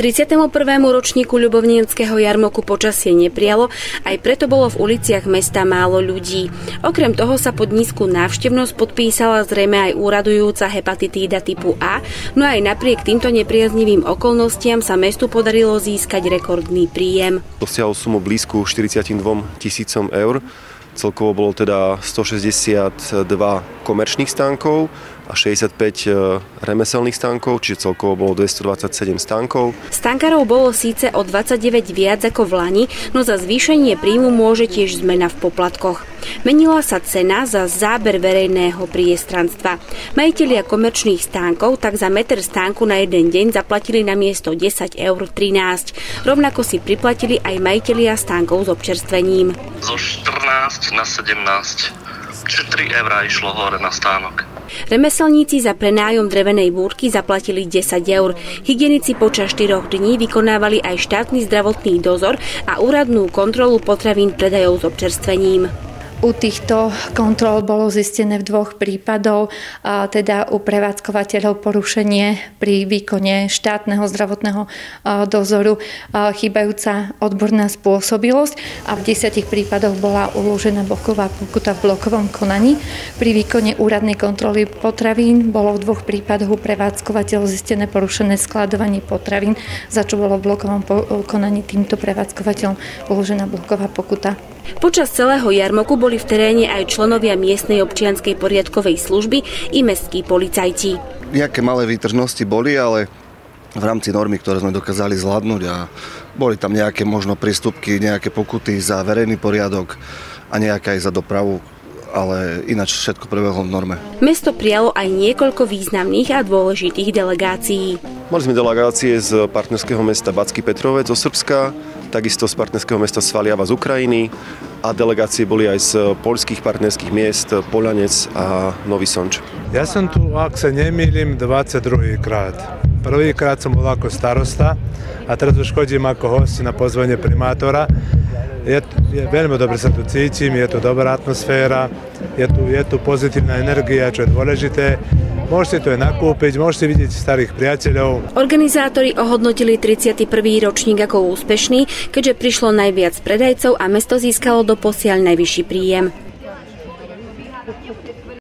31. ročníku ľubovníckého jarmoku počasie neprialo, aj preto bolo v uliciach mesta málo ľudí. Okrem toho sa pod nízku návštevnosť podpísala zrejme aj úradujúca hepatitída typu A, no aj napriek týmto nepriaznivým okolnostiam sa mestu podarilo získať rekordný príjem. Dosiahol sumu blízku 42 tisícom eur. Celkovo bolo teda 162 komerčných stánkov a 65 e, remeselných stánkov, čiže celkovo bolo 227 stánkov. Stankárov bolo síce o 29 viac ako v Lani, no za zvýšenie príjmu môže tiež zmena v poplatkoch. Menila sa cena za záber verejného priestranstva. Majitelia komerčných stánkov tak za meter stánku na jeden deň zaplatili na miesto 10 eur 13. Rovnako si priplatili aj majitelia stánkov s občerstvením. Zo 14 na 17 Čiže 3 eurá išlo hore na stánok. Remeselníci za prenájom drevenej búrky zaplatili 10 eur. Hygienici počas 4 dní vykonávali aj štátny zdravotný dozor a úradnú kontrolu potravín predajov s občerstvením. U týchto kontrol bolo zistené v dvoch prípadov, teda u prevádzkovateľov porušenie pri výkone štátneho zdravotného dozoru chýbajúca odborná spôsobilosť a v desiatich prípadoch bola uložená boková pokuta v blokovom konaní. Pri výkone úradnej kontroly potravín bolo v dvoch prípadoch u prevádzkovateľov zistené porušené skladovanie potravín, za čo bolo v blokovom konaní týmto prevádzkovateľom uložená bloková pokuta. Počas celého jarmoku boli v teréne aj členovia miestnej občianskej poriadkovej služby i mestskí policajti. Nejaké malé výtržnosti boli, ale v rámci normy, ktoré sme dokázali zvládnuť a boli tam nejaké možno prístupky, nejaké pokuty za verejný poriadok a nejaké aj za dopravu, ale ináč všetko prebehlo v norme. Mesto prijalo aj niekoľko významných a dôležitých delegácií. Mali sme delegácie z partnerského mesta Backý Petrovec zo Srbska, takisto z partnerského mesta Svaliava z Ukrajiny a delegácie boli aj z poľských partnerských miest Polanec a Nový Sonč. Ja som tu, ak sa nemýlim, 22. krát. Prvýkrát som bol ako starosta a teraz už chodím ako host na pozvanie primátora. Je, je, veľmi dobre sa tu cítim, je tu dobrá atmosféra, je tu, je tu pozitívna energia, čo je dôležité Môžete to aj nakúpiť, môžete vidieť starých priateľov. Organizátori ohodnotili 31. ročník ako úspešný, keďže prišlo najviac predajcov a mesto získalo do posiaľ najvyšší príjem.